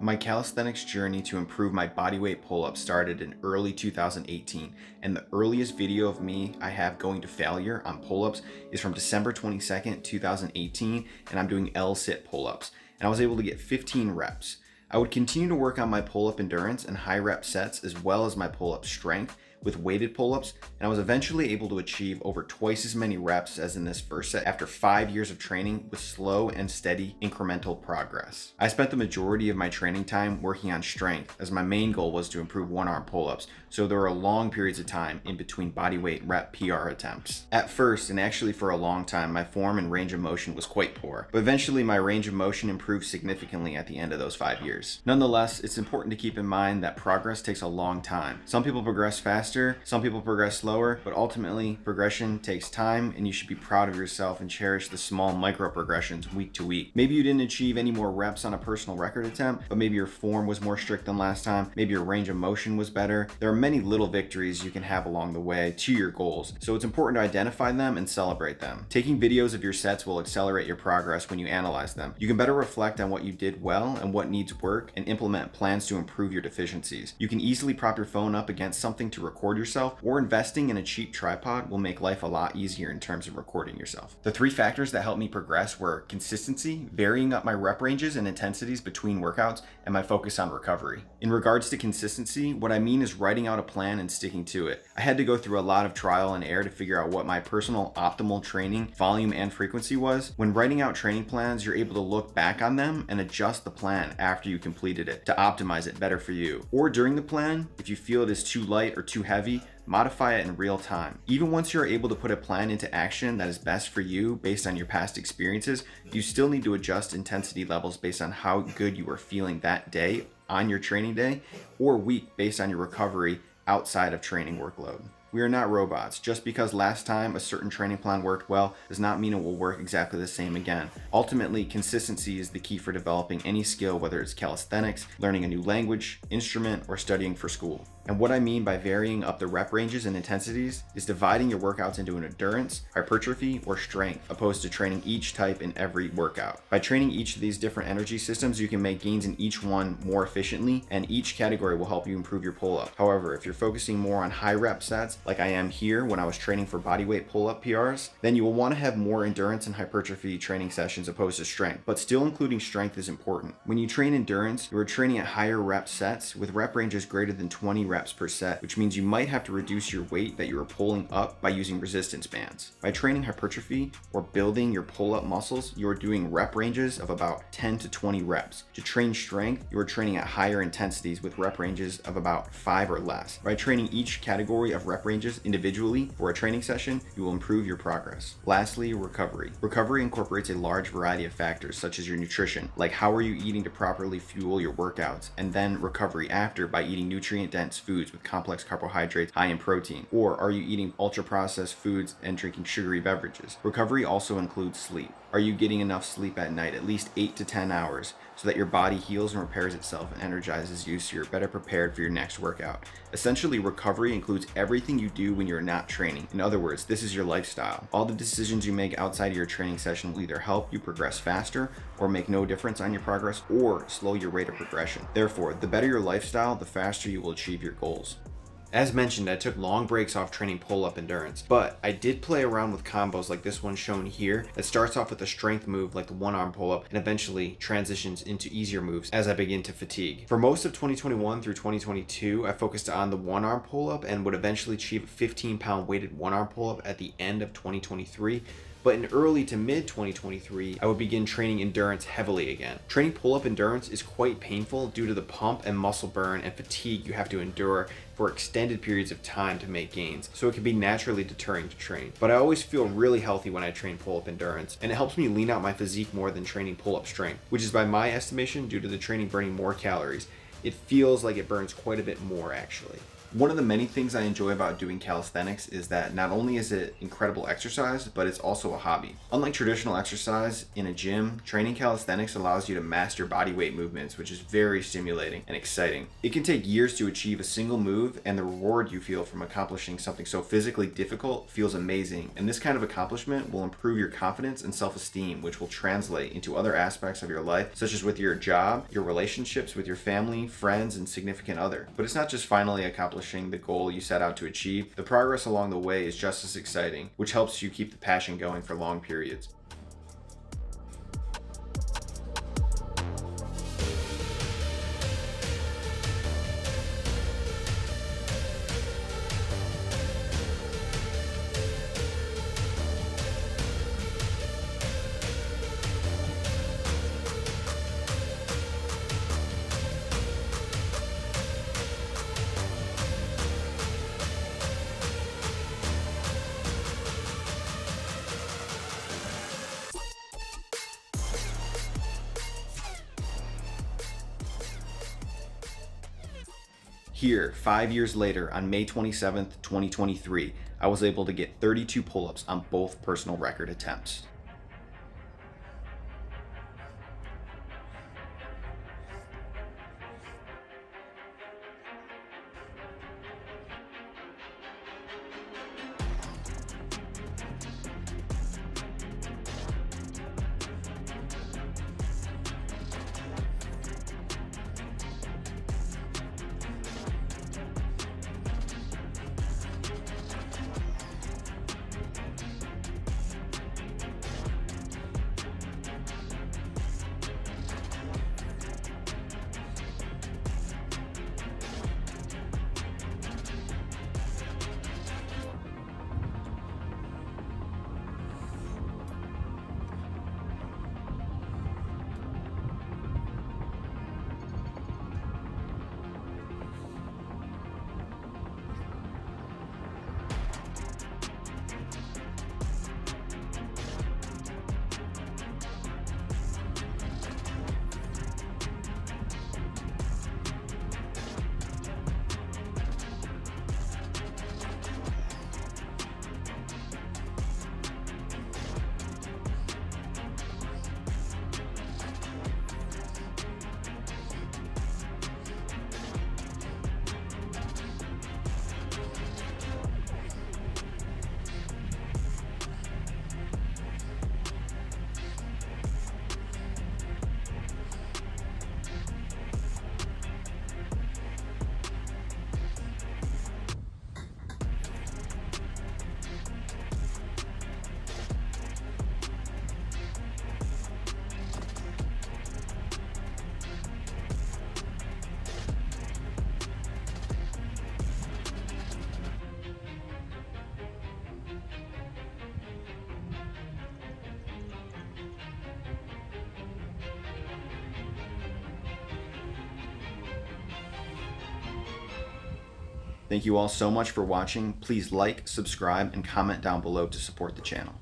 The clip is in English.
My calisthenics journey to improve my bodyweight pull-up started in early 2018, and the earliest video of me I have going to failure on pull-ups is from December 22nd, 2018, and I'm doing L-sit pull-ups, and I was able to get 15 reps. I would continue to work on my pull-up endurance and high rep sets as well as my pull-up strength, with weighted pull-ups, and I was eventually able to achieve over twice as many reps as in this first set after five years of training with slow and steady incremental progress. I spent the majority of my training time working on strength as my main goal was to improve one arm pull-ups, so there were long periods of time in between bodyweight rep PR attempts. At first, and actually for a long time, my form and range of motion was quite poor, but eventually my range of motion improved significantly at the end of those five years. Nonetheless, it's important to keep in mind that progress takes a long time. Some people progress fast faster, some people progress slower, but ultimately progression takes time and you should be proud of yourself and cherish the small micro progressions week to week. Maybe you didn't achieve any more reps on a personal record attempt, but maybe your form was more strict than last time, maybe your range of motion was better. There are many little victories you can have along the way to your goals, so it's important to identify them and celebrate them. Taking videos of your sets will accelerate your progress when you analyze them. You can better reflect on what you did well and what needs work and implement plans to improve your deficiencies. You can easily prop your phone up against something to record record yourself, or investing in a cheap tripod will make life a lot easier in terms of recording yourself. The three factors that helped me progress were consistency, varying up my rep ranges and intensities between workouts, and my focus on recovery. In regards to consistency, what I mean is writing out a plan and sticking to it. I had to go through a lot of trial and error to figure out what my personal optimal training volume and frequency was. When writing out training plans, you're able to look back on them and adjust the plan after you completed it to optimize it better for you. Or during the plan, if you feel it is too light or too heavy, modify it in real time. Even once you're able to put a plan into action that is best for you based on your past experiences, you still need to adjust intensity levels based on how good you are feeling that day on your training day or week based on your recovery outside of training workload. We are not robots. Just because last time a certain training plan worked well does not mean it will work exactly the same again. Ultimately, consistency is the key for developing any skill, whether it's calisthenics, learning a new language, instrument, or studying for school. And what I mean by varying up the rep ranges and intensities is dividing your workouts into an endurance, hypertrophy, or strength, opposed to training each type in every workout. By training each of these different energy systems, you can make gains in each one more efficiently, and each category will help you improve your pull-up. However, if you're focusing more on high rep sets, like I am here when I was training for bodyweight pull-up PRs, then you will want to have more endurance and hypertrophy training sessions opposed to strength, but still including strength is important. When you train endurance, you are training at higher rep sets with rep ranges greater than 20 reps reps per set, which means you might have to reduce your weight that you are pulling up by using resistance bands. By training hypertrophy or building your pull-up muscles, you are doing rep ranges of about 10 to 20 reps. To train strength, you are training at higher intensities with rep ranges of about 5 or less. By training each category of rep ranges individually for a training session, you will improve your progress. Lastly, recovery. Recovery incorporates a large variety of factors such as your nutrition, like how are you eating to properly fuel your workouts, and then recovery after by eating nutrient-dense foods with complex carbohydrates high in protein? Or are you eating ultra processed foods and drinking sugary beverages? Recovery also includes sleep. Are you getting enough sleep at night, at least 8 to 10 hours, so that your body heals and repairs itself and energizes you so you're better prepared for your next workout? Essentially, recovery includes everything you do when you're not training. In other words, this is your lifestyle. All the decisions you make outside of your training session will either help you progress faster or make no difference on your progress or slow your rate of progression. Therefore, the better your lifestyle, the faster you will achieve your goals. As mentioned, I took long breaks off training pull-up endurance, but I did play around with combos like this one shown here that starts off with a strength move like the one arm pull-up and eventually transitions into easier moves as I begin to fatigue. For most of 2021 through 2022, I focused on the one arm pull-up and would eventually achieve a 15 pound weighted one arm pull-up at the end of 2023 but in early to mid 2023, I would begin training endurance heavily again. Training pull-up endurance is quite painful due to the pump and muscle burn and fatigue you have to endure for extended periods of time to make gains, so it can be naturally deterring to train. But I always feel really healthy when I train pull-up endurance, and it helps me lean out my physique more than training pull-up strength, which is by my estimation due to the training burning more calories. It feels like it burns quite a bit more actually. One of the many things I enjoy about doing calisthenics is that not only is it incredible exercise, but it's also a hobby. Unlike traditional exercise in a gym, training calisthenics allows you to master body weight movements, which is very stimulating and exciting. It can take years to achieve a single move, and the reward you feel from accomplishing something so physically difficult feels amazing. And this kind of accomplishment will improve your confidence and self esteem, which will translate into other aspects of your life, such as with your job, your relationships with your family, friends, and significant other. But it's not just finally accomplishing accomplishing the goal you set out to achieve, the progress along the way is just as exciting, which helps you keep the passion going for long periods. Here, five years later, on May 27th, 2023, I was able to get 32 pull ups on both personal record attempts. Thank you all so much for watching. Please like, subscribe, and comment down below to support the channel.